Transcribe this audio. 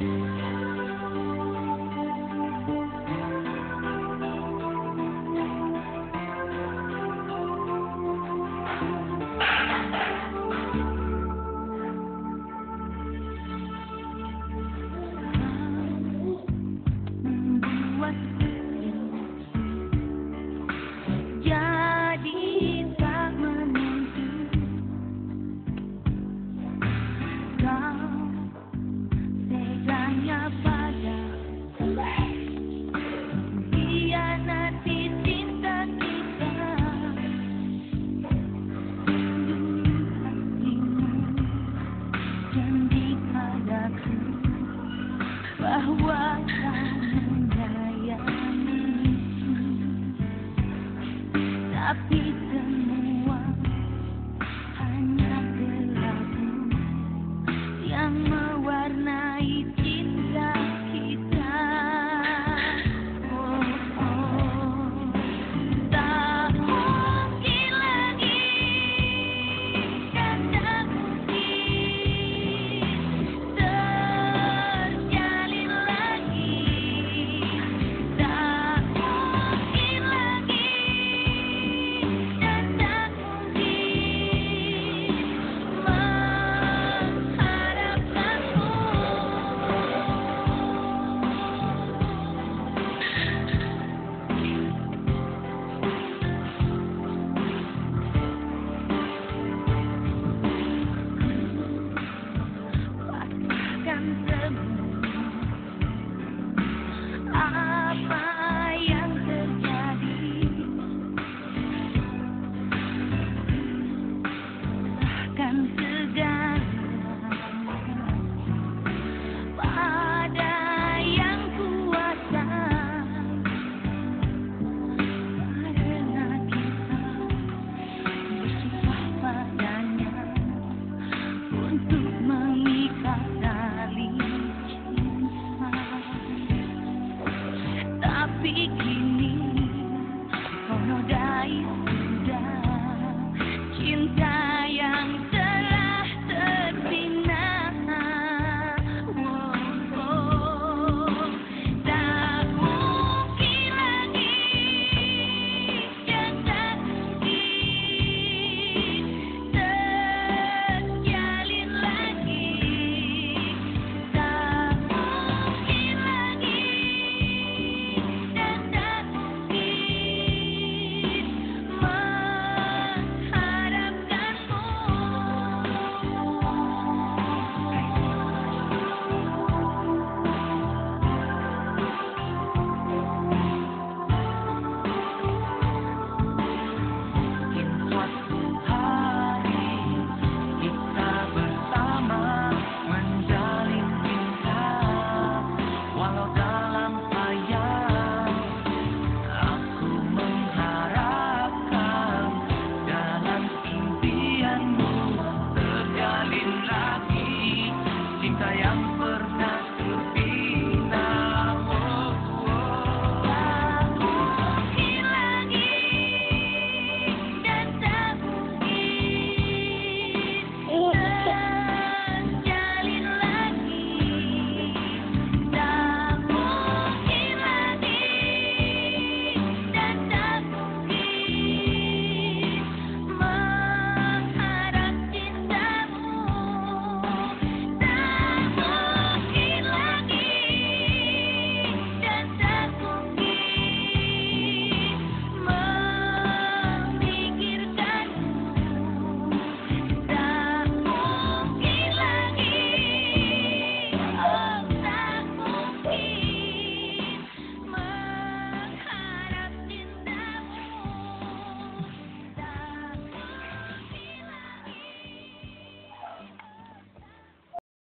membuat tapi semua kini